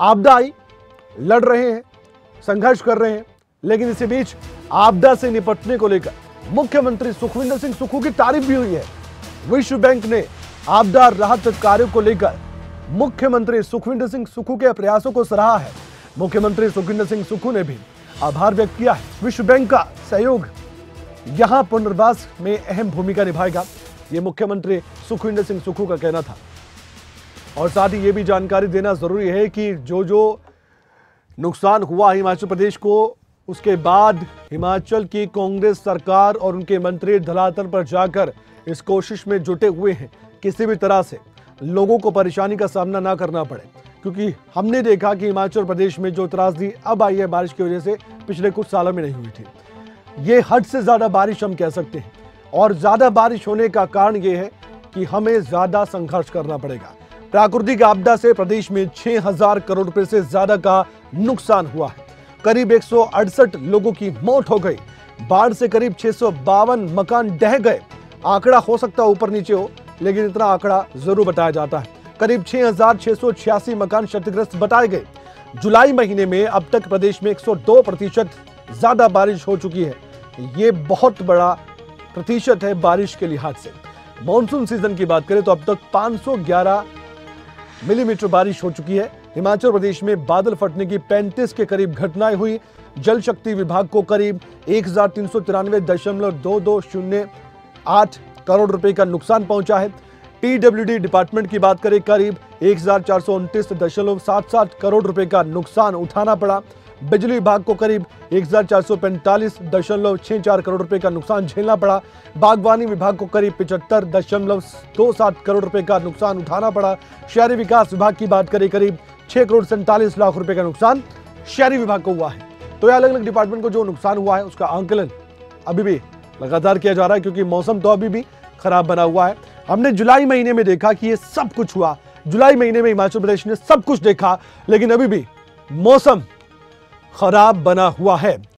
आपदा आई लड़ रहे हैं, संघर्ष कर रहे हैं, लेकिन इसी बीच आपदा से निपटने को लेकर मुख्यमंत्री सुखविंदर सिंह सुखू की तारीफ़ भी हुई है। विश्व बैंक ने आपदा राहत कार्यों को लेकर मुख्यमंत्री सुखविंदर सिंह सुक्खू के प्रयासों को सराहा है। मुख्यमंत्री सुखविंदर सिंह सुखू ने भी आभार व्यक्त किया है। विश्व बैंक का सहयोग यहाँ पुनर्वास में अहम भूमिका निभाएगा। ये मुख्यमंत्री सुखविंदर सिंह सुखू का कहना था। और साथ ही ये भी जानकारी देना ज़रूरी है कि जो जो नुकसान हुआ हिमाचल प्रदेश को, उसके बाद हिमाचल की कांग्रेस सरकार और उनके मंत्री धरातल पर जाकर इस कोशिश में जुटे हुए हैं। किसी भी तरह से लोगों को परेशानी का सामना ना करना पड़े, क्योंकि हमने देखा कि हिमाचल प्रदेश में जो त्रासदी अब आई है, बारिश की वजह से पिछले कुछ सालों में नहीं हुई थी। ये हद से ज़्यादा बारिश हम कह सकते हैं और ज़्यादा बारिश होने का कारण ये है कि हमें ज़्यादा संघर्ष करना पड़ेगा। प्राकृतिक आपदा से प्रदेश में 6000 करोड़ रुपए से ज़्यादा का नुकसान हुआ है। करीब एक सौ अड़सठ लोगों की मौत हो गई। बाढ़ से करीब छह मकान ढह गए। आंकड़ा हो सकता है ऊपर नीचे हो, लेकिन इतना आंकड़ा ज़रूर बताया जाता है। करीब छह हज़ार छह सौ छियासी मकान क्षतिग्रस्त बताए गए। जुलाई महीने में अब तक प्रदेश में 102 प्रतिशत ज़्यादा बारिश हो चुकी है। ये बहुत बड़ा प्रतिशत है बारिश के लिहाज से। मानसून सीज़न की बात करें तो अब तक 511 मिलीमीटर बारिश हो चुकी है। हिमाचल प्रदेश में बादल फटने की 35 के करीब घटनाएँ हुई। जल शक्ति विभाग को करीब एक करोड़ रुपए का नुकसान पहुँचा है। पीडब्ल्यूडी डिपार्टमेंट की बात करें, करीब एक करोड़ रुपए का नुकसान उठाना पड़ा। बिजली विभाग को करीब एक करोड़ रुपए का नुकसान झेलना पड़ा। बागवानी विभाग को करीब पिचहत्तर दशमलव दो सात करोड़ रुपए का नुकसान उठाना पड़ा। शहरी विकास विभाग की बात करें, करीब छह करोड़ सैंतालीस लाख रुपए का नुकसान शहरी विभाग को हुआ है। तो यह अलग अलग डिपार्टमेंट को जो नुकसान हुआ है, उसका आंकलन अभी भी लगातार किया जा रहा है, क्योंकि मौसम तो अभी भी खराब बना हुआ है। हमने जुलाई महीने में देखा कि ये सब कुछ हुआ। जुलाई महीने में हिमाचल प्रदेश ने सब कुछ देखा, लेकिन अभी भी मौसम खराब बना हुआ है।